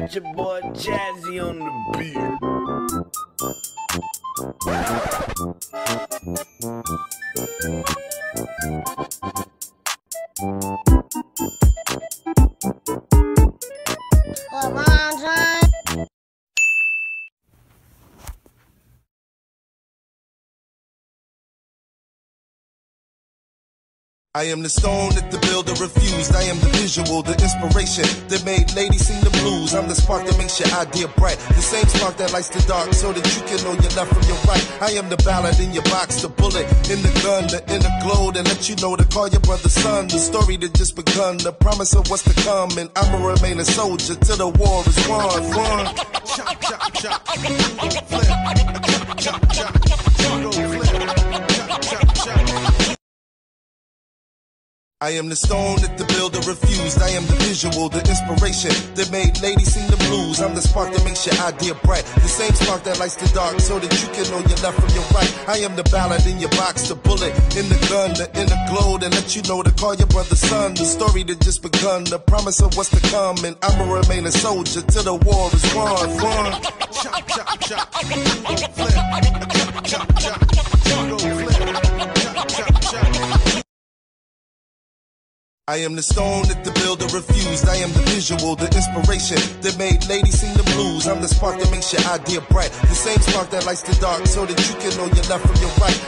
got your boy Jazzy on the beat. Come on, son. I am the stone that the builder refused. I am the visual, the inspiration that made ladies sing the blues. I'm the spark that makes your idea bright. The same spark that lights the dark so that you can know your left from your right. I am the ballad in your box, the bullet in the gun, the inner glow that let you know to call your brother son. The story that just begun, the promise of what's to come. And I'ma remain a soldier till the war is won. Won. Chop, chop, chop. Flip. I am the stone that the builder refused. I am the visual, the inspiration that made ladies sing the blues. I'm the spark that makes your idea bright. The same spark that lights the dark so that you can know your left from your right. I am the ballad in your box, the bullet in the gun, the inner glow that let you know to call your brother son. The story that just begun, the promise of what's to come. And I'ma remain a soldier till the war is won. Won. Chop, chop, I am the stone that the builder refused. I am the visual, the inspiration that made ladies sing the blues. I'm the spark that makes your idea bright. The same spark that lights the dark so that you can know your left from your right.